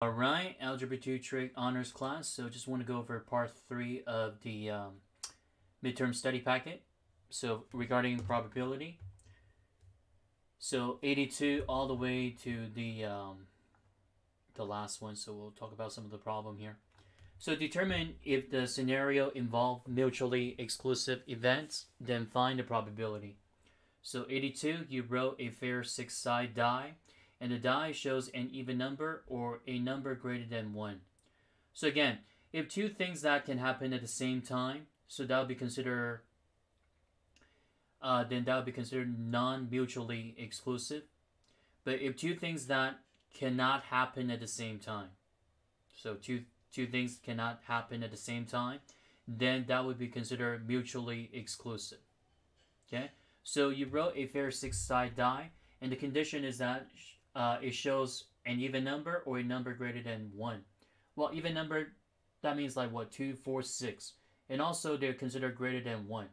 All right, Algebra 2 Trig Honors class. So just want to go over part 3 of the um, midterm study packet. So regarding probability. So 82 all the way to the um, the last one. So we'll talk about some of the problem here. So determine if the scenario involved mutually exclusive events, then find the probability. So 82, you wrote a fair six-side die and the die shows an even number or a number greater than 1. So again, if two things that can happen at the same time, so that would be considered, uh, then that would be considered non-mutually exclusive. But if two things that cannot happen at the same time, so two two things cannot happen at the same time, then that would be considered mutually exclusive. Okay, so you wrote a fair six-side die, and the condition is that uh, it shows an even number or a number greater than 1. Well, even number, that means like what, 2, 4, 6. And also they're considered greater than 1.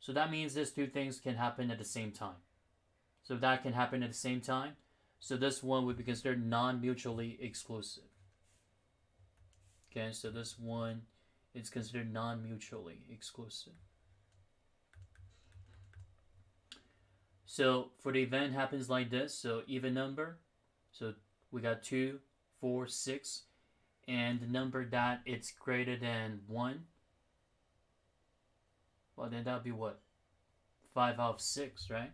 So that means these two things can happen at the same time. So that can happen at the same time. So this one would be considered non-mutually exclusive. Okay, so this one is considered non-mutually exclusive. So for the event happens like this. So even number. So we got 2, 4, 6. And the number that it's greater than 1. Well, then that would be what? 5 out of 6, right?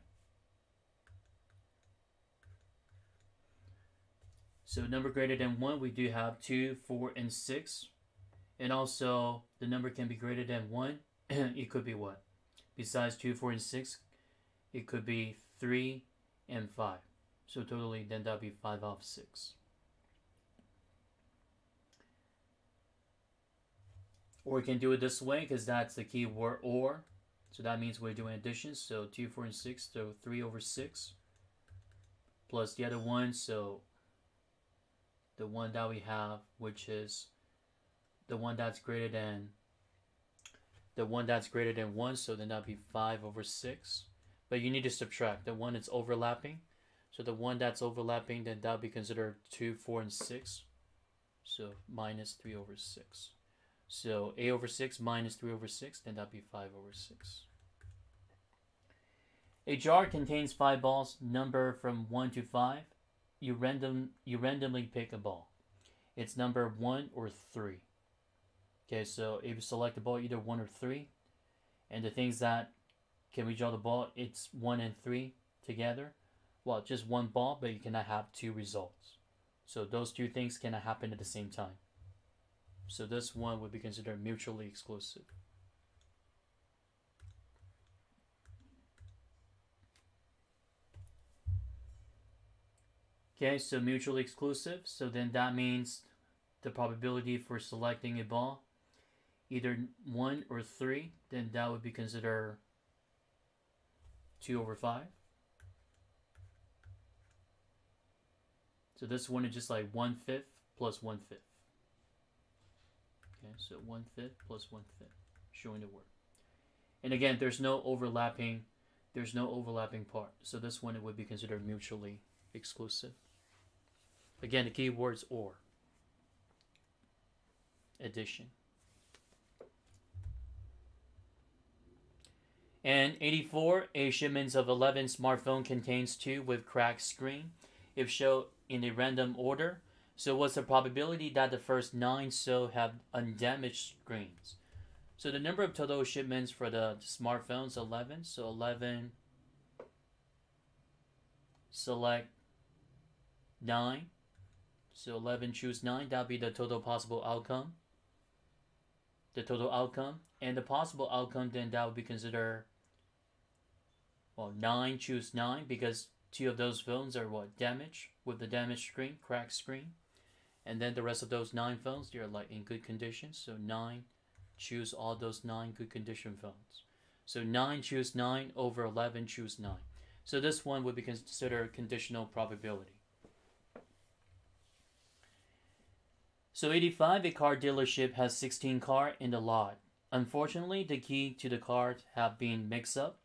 So number greater than 1, we do have 2, 4, and 6. And also, the number can be greater than 1. it could be what? Besides 2, 4, and 6, it could be 3 and 5. So totally then that would be 5 off 6. Or we can do it this way because that's the key word or. So that means we're doing addition. So 2, 4, and 6. So 3 over 6. Plus the other one. So the one that we have, which is the one that's greater than the one that's greater than 1. So then that would be 5 over 6. But you need to subtract the one that's overlapping. So the one that's overlapping, then that would be considered 2, 4, and 6. So minus 3 over 6. So a over 6 minus 3 over 6, then that would be 5 over 6. A jar contains 5 balls, number from 1 to 5. You, random, you randomly pick a ball. It's number 1 or 3. Okay, so if you select a ball either 1 or 3, and the things that can we draw the ball? It's 1 and 3 together. Well, just one ball, but you cannot have two results. So those two things cannot happen at the same time. So this one would be considered mutually exclusive. Okay, so mutually exclusive. So then that means the probability for selecting a ball, either 1 or 3, then that would be considered 2 over 5. So this one is just like 1 fifth plus 1 fifth. Okay, so 1 fifth plus 1 fifth, showing the word. And again, there's no overlapping, there's no overlapping part. So this one it would be considered mutually exclusive. Again, the key words or. Addition. And 84, a shipment of 11 smartphone contains two with cracked screen, if shown in a random order. So what's the probability that the first nine so have undamaged screens? So the number of total shipments for the smartphones 11. So 11 select 9. So 11 choose 9. That'll be the total possible outcome. The total outcome. And the possible outcome then that would be considered well, 9 choose 9 because two of those phones are what? Damaged with the damaged screen, cracked screen. And then the rest of those 9 phones, they're like in good condition. So 9 choose all those 9 good condition phones. So 9 choose 9 over 11 choose 9. So this one would be considered conditional probability. So 85, a car dealership has 16 car in the lot. Unfortunately, the key to the car have been mixed up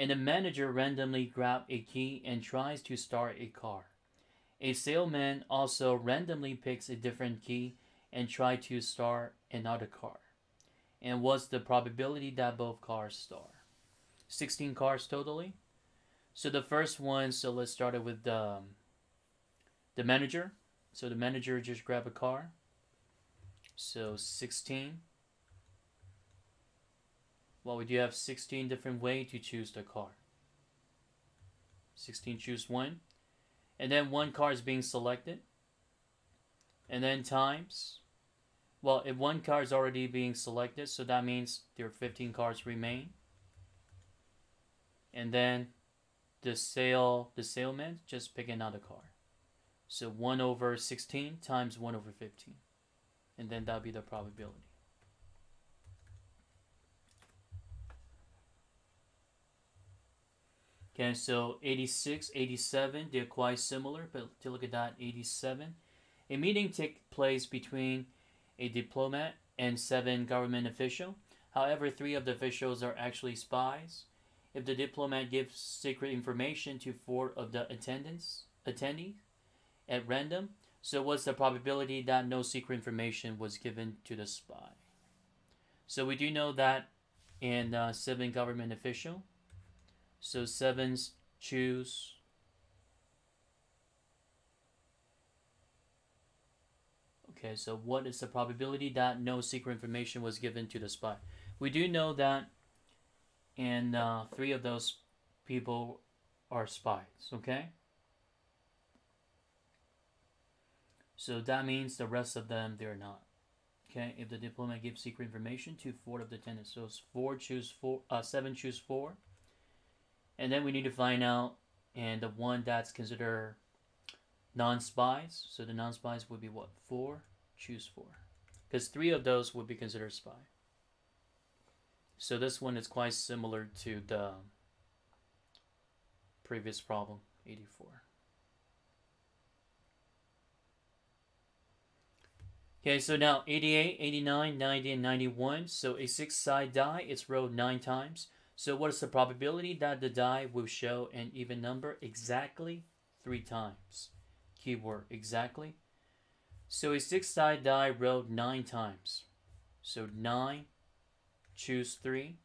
and the manager randomly grabs a key and tries to start a car. A salesman also randomly picks a different key and tries to start another car. And what's the probability that both cars start? 16 cars totally. So the first one, so let's start it with the, um, the manager. So the manager just grab a car. So 16. Well, we do have 16 different way to choose the car. 16 choose one. And then one car is being selected. And then times. Well, if one car is already being selected, so that means there are 15 cars remain. And then the sale the salesman just pick another car. So 1 over 16 times 1 over 15. And then that'll be the probability. Okay, so 86, 87, they're quite similar, but to look at that, 87. A meeting takes place between a diplomat and seven government officials. However, three of the officials are actually spies. If the diplomat gives secret information to four of the attendants, attendees at random, so what's the probability that no secret information was given to the spy? So we do know that in uh, seven government official, so sevens choose Okay, so what is the probability that no secret information was given to the spy? We do know that and uh, three of those people are spies, okay? So that means the rest of them, they're not. Okay, if the diplomat gives secret information to four of the tenants, so four choose four, uh, seven choose four, and then we need to find out and the one that's considered non-spies so the non-spies would be what four choose four because three of those would be considered spy so this one is quite similar to the previous problem 84 Okay, so now 88, 89, 90, and 91. So a six-side die, it's rolled nine times. So what is the probability that the die will show an even number exactly three times? Keyword exactly. So a six-sided die rolled nine times. So nine, choose three.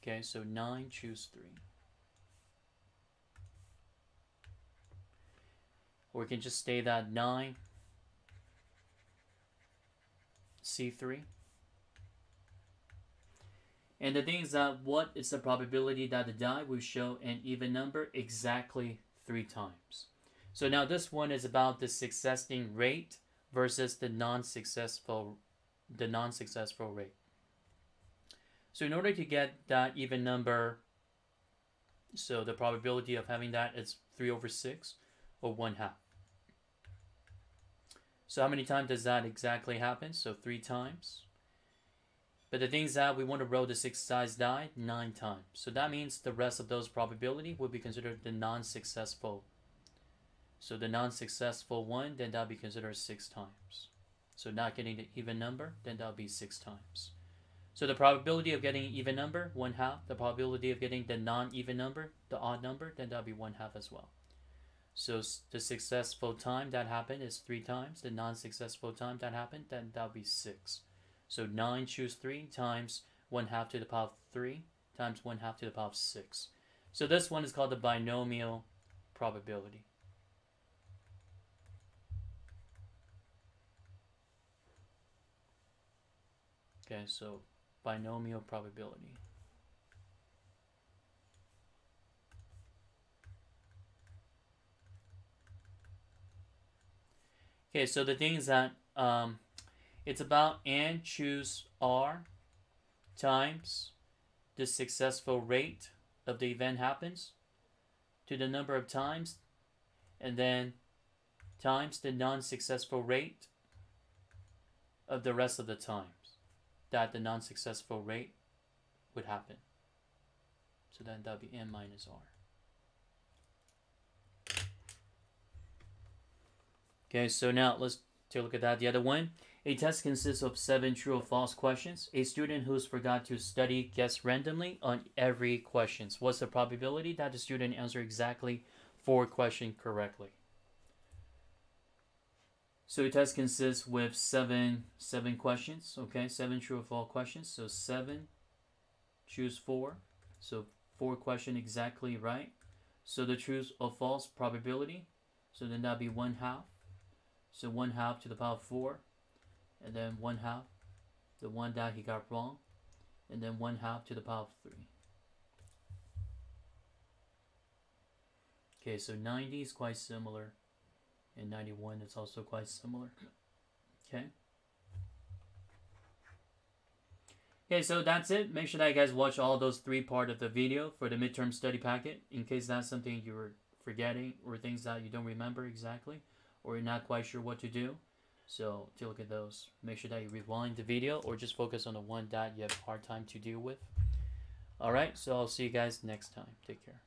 Okay, so nine, choose three. Or we can just stay that nine, C3. And the thing is that what is the probability that the die will show an even number exactly three times. So now this one is about the successing rate versus the non-successful the non-successful rate. So in order to get that even number, so the probability of having that is 3 over 6 or 1 half. So how many times does that exactly happen? So 3 times. But the thing is that we want to roll the six size die nine times. So that means the rest of those probability will be considered the non-successful. So the non-successful one, then that'll be considered six times. So not getting the even number, then that'll be six times. So the probability of getting an even number, one half. The probability of getting the non-even number, the odd number, then that'll be one half as well. So the successful time that happened is three times. The non-successful time that happened, then that'll be six. So 9 choose 3 times 1 half to the power of 3 times 1 half to the power of 6. So this one is called the binomial probability. Okay, so binomial probability. Okay, so the thing is that um, it's about n choose R times the successful rate of the event happens to the number of times and then times the non-successful rate of the rest of the times that the non-successful rate would happen. So then that would be n minus r. Okay, so now let's take a look at that. The other one a test consists of seven true or false questions. A student who's forgot to study guesses randomly on every question. What's the probability that the student answer exactly four questions correctly? So a test consists with seven seven questions. Okay, seven true or false questions. So seven, choose four. So four question exactly right. So the true or false probability. So then that'd be one half. So one half to the power of four, and then one half, the one that he got wrong, and then one half to the power of three. Okay, so 90 is quite similar, and 91 is also quite similar. Okay. Okay, so that's it. Make sure that you guys watch all those three part of the video for the midterm study packet in case that's something you were forgetting or things that you don't remember exactly or you're not quite sure what to do. So to look at those, make sure that you rewind the video or just focus on the one that you have a hard time to deal with. Alright, so I'll see you guys next time. Take care.